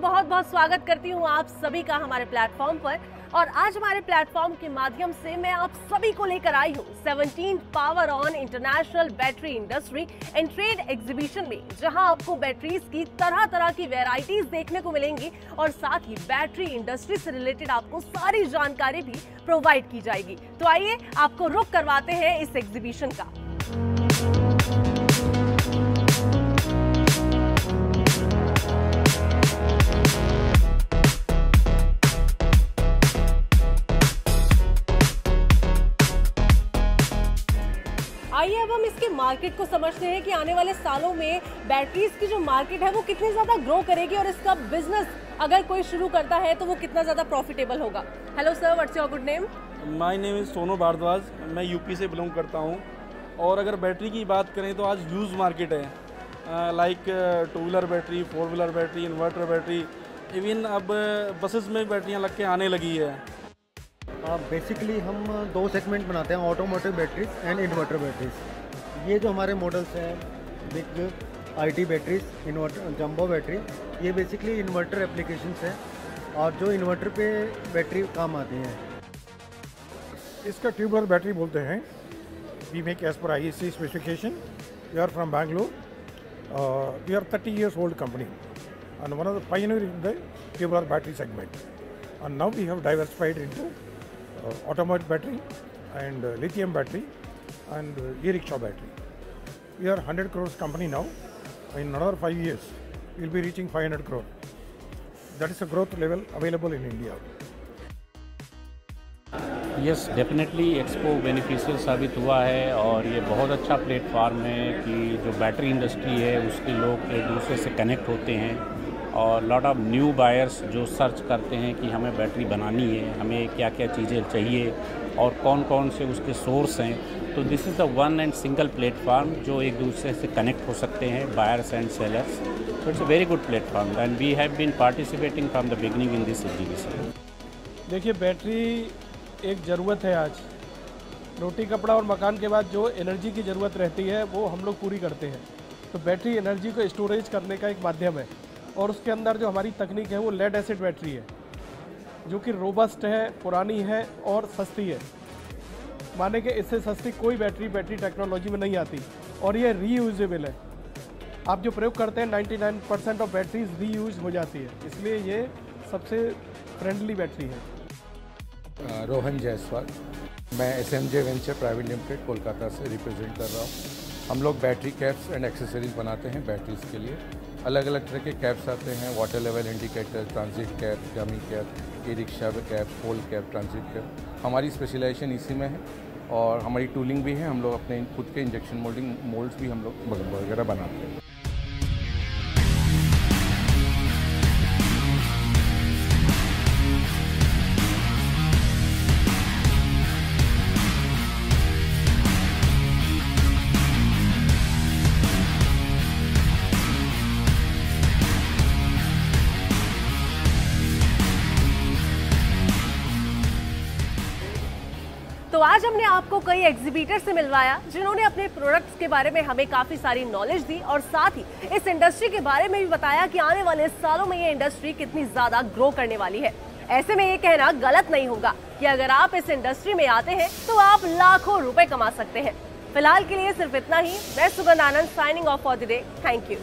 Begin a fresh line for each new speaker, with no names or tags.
बहुत बहुत स्वागत करती हूँ आप सभी का हमारे प्लेटफॉर्म पर। और आज हमारे प्लेटफॉर्म के माध्यम से मैं आप सभी को लेकर आई हूँ 17 power on international battery industry and trade exhibition में, जहाँ आपको बैटरीज की तरह तरह की वेराइटीज देखने को मिलेंगी और साथ ही बैटरी इंडस्ट्री से रिलेटेड आपको सारी जानकारी भी प्रोवाइड की जाएगी। तो आइए, आपको रुक करवाते हैं इस एग्जीबिशन का। आइए, अब हम इसके मार्केट को समझते हैं कि आने वाले सालों में बैटरीज की जो मार्केट है, वो कितनी ज़्यादा ग्रो करेगी और इसका बिज़नेस अगर कोई शुरू करता है तो वो कितना ज़्यादा प्रॉफिटेबल होगा। Hello sir what's your good name
my name is Sonu Bhardwaj मैं यूपी से बिलोंग करता हूँ। और अगर बैटरी की बात करें तो आज यूज़ मार्केट है। Like two wheeler battery four wheeler battery inverter battery even अब बसेस में बैटरियाँ लग के आने लगी है।
बेसिकली हम दो सेगमेंट बनाते हैं automotive batteries and inverter batteries ये जो हमारे मॉडल्स हैं big IT batteries inverter jumbo battery ये बेसिकली इन्वर्टर एप्लीकेशंस है और जो इन्वर्टर पे बैटरी काम आती है।
इसका ट्यूबलर बैटरी बोलते हैं। We make as per I C specification we are from Bangalore we are thirty years old company and one of the pioneer in the tubular battery segment. And now we have diversified into uh, automotive battery and uh, lithium battery and uh, e-rickshaw battery. We are 100 crores company now. In another five years, we'll be reaching 500 crore. That is the growth level available in India.
Yes definitely expo beneficial साबित हुआ है और ये बहुत अच्छा platform है कि जो बैटरी इंडस्ट्री है उसके लोग एक दूसरे से कनेक्ट होते हैं और लॉट ऑफ़ न्यू बायर्स जो सर्च करते हैं कि हमें बैटरी बनानी है, हमें क्या क्या चीज़ें चाहिए और कौन कौन से उसके सोर्स हैं। तो this is the one and single platform जो एक दूसरे से कनेक्ट हो सकते हैं बायर्स एंड सेलर्स तो it's a very good platform and we have been participating from the beginning in this exhibition
देखिए बैटरी एक ज़रूरत है आज। रोटी, कपड़ा और मकान के बाद जो एनर्जी की ज़रूरत रहती है, वो हम लोग पूरी करते हैं। तो बैटरी एनर्जी को स्टोरेज करने का एक माध्यम है। और उसके अंदर जो हमारी तकनीक है, वो लेड एसिड बैटरी है, जो कि रोबस्ट है, पुरानी है और सस्ती है। माने कि इससे सस्ती कोई बैटरी बैटरी टेक्नोलॉजी में नहीं आती और ये रीयूजेबल है। आप जो प्रयोग करते हैं 99 परसेंट ऑफ़ बैटरीज रीयूज हो जाती है। इसलिए ये सबसे फ्रेंडली बैटरी है।
रोहन जायसवाल, मैं S M J venture private limited Kolkata से रिप्रेजेंट कर रहा हूँ। हम लोग बैटरी कैप्स एंड एक्सेसरीज बनाते हैं बैटरीज के लिए। अलग अलग तरह के कैप्स आते हैं water level indicator transit cap जमी cap e rickshaw cap pole cap transit cap हमारी स्पेशलाइजेशन इसी में है और हमारी टूलिंग भी है। हम लोग अपने खुद के इंजेक्शन मोल्डिंग मोल्ड्स भी हम लोग वगैरह बनाते हैं।
तो आज हमने आपको कई एग्जीबिटर से मिलवाया, जिन्होंने अपने प्रोडक्ट्स के बारे में हमें काफ़ी सारी नॉलेज दी और साथ ही इस इंडस्ट्री के बारे में भी बताया कि आने वाले सालों में ये इंडस्ट्री कितनी ज़्यादा ग्रो करने वाली है। ऐसे में ये कहना गलत नहीं होगा कि अगर आप इस इंडस्ट्री में आते हैं तो आप लाखों रुपए कमा सकते हैं। फ़िलहाल के लिए सिर्फ़ इतना ही। मैं Sugandh Anand signing off for the day thank you